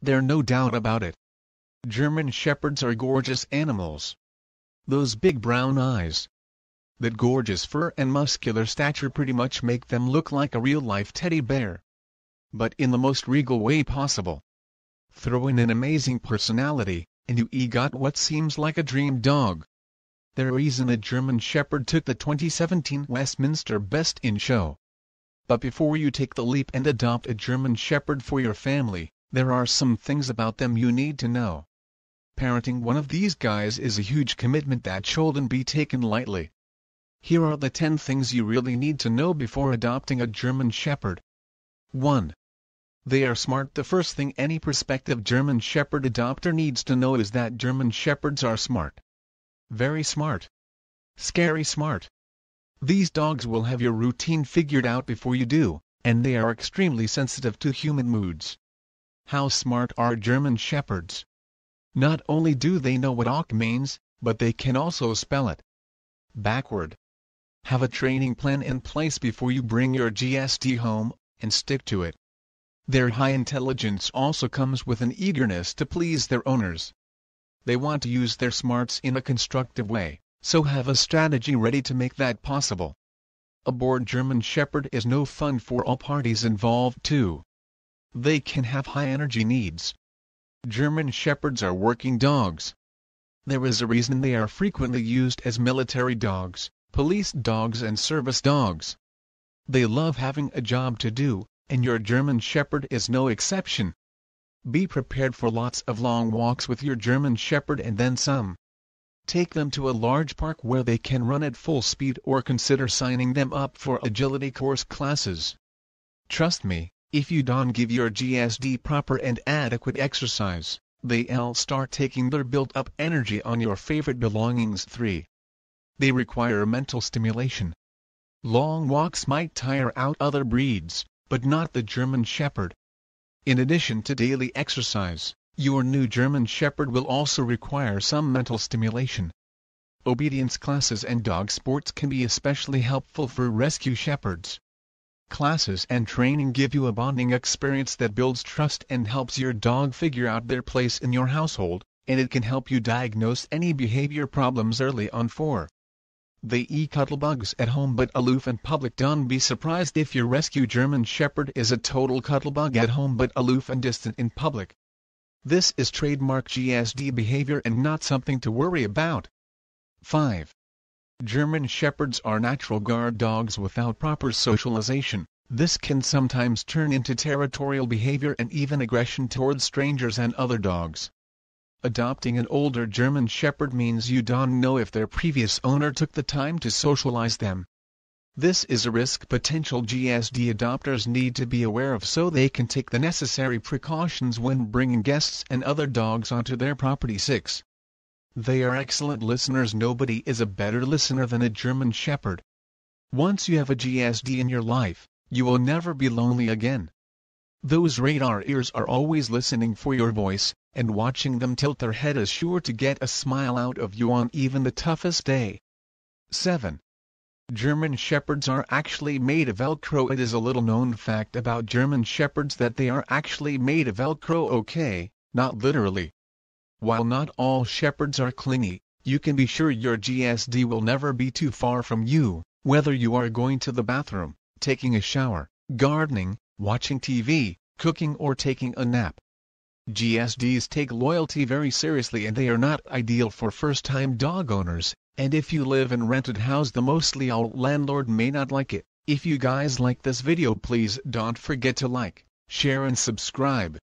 There no doubt about it. German Shepherds are gorgeous animals. Those big brown eyes, that gorgeous fur and muscular stature pretty much make them look like a real-life teddy bear. But in the most regal way possible. Throw in an amazing personality, and you e got what seems like a dream dog. The reason a German Shepherd took the 2017 Westminster Best in Show. But before you take the leap and adopt a German Shepherd for your family, there are some things about them you need to know. Parenting one of these guys is a huge commitment that shouldn't be taken lightly. Here are the 10 things you really need to know before adopting a German Shepherd. 1. They are smart. The first thing any prospective German Shepherd adopter needs to know is that German Shepherds are smart. Very smart. Scary smart. These dogs will have your routine figured out before you do, and they are extremely sensitive to human moods. How smart are German Shepherds? Not only do they know what awk means, but they can also spell it. Backward. Have a training plan in place before you bring your GSD home, and stick to it. Their high intelligence also comes with an eagerness to please their owners. They want to use their smarts in a constructive way, so have a strategy ready to make that possible. A bored German Shepherd is no fun for all parties involved too. They can have high energy needs. German Shepherds are working dogs. There is a reason they are frequently used as military dogs, police dogs and service dogs. They love having a job to do, and your German Shepherd is no exception. Be prepared for lots of long walks with your German Shepherd and then some. Take them to a large park where they can run at full speed or consider signing them up for agility course classes. Trust me, if you don't give your GSD proper and adequate exercise, they'll start taking their built-up energy on your favorite belongings 3. They require mental stimulation. Long walks might tire out other breeds, but not the German Shepherd. In addition to daily exercise, your new German Shepherd will also require some mental stimulation. Obedience classes and dog sports can be especially helpful for rescue shepherds. Classes and training give you a bonding experience that builds trust and helps your dog figure out their place in your household, and it can help you diagnose any behavior problems early on 4. They eat cuddlebugs at home but aloof in public. Don't be surprised if your rescue German Shepherd is a total cuddlebug at home but aloof and distant in public. This is trademark GSD behavior and not something to worry about. 5. German Shepherds are natural guard dogs without proper socialization. This can sometimes turn into territorial behavior and even aggression towards strangers and other dogs. Adopting an older German Shepherd means you don't know if their previous owner took the time to socialize them. This is a risk potential GSD adopters need to be aware of so they can take the necessary precautions when bringing guests and other dogs onto their property. 6. They are excellent listeners. Nobody is a better listener than a German Shepherd. Once you have a GSD in your life, you will never be lonely again. Those radar ears are always listening for your voice, and watching them tilt their head is sure to get a smile out of you on even the toughest day. 7. German Shepherds are actually made of Velcro. It is a little known fact about German Shepherds that they are actually made of Velcro okay, not literally. While not all Shepherds are clingy, you can be sure your GSD will never be too far from you, whether you are going to the bathroom, taking a shower, gardening, watching TV, cooking or taking a nap. GSDs take loyalty very seriously and they are not ideal for first-time dog owners, and if you live in rented house the mostly old landlord may not like it. If you guys like this video please don't forget to like, share and subscribe.